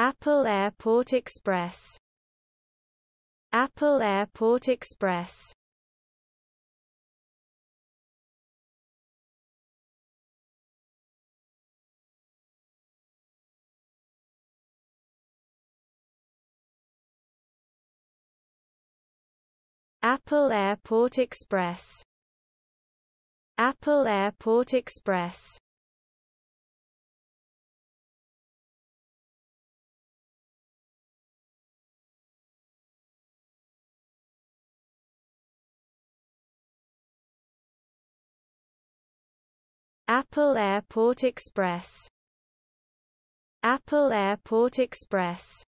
Apple Airport Express. Apple Airport Express. Apple Airport Express. Apple Airport Express Apple Airport Express. Apple Airport Express